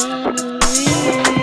go.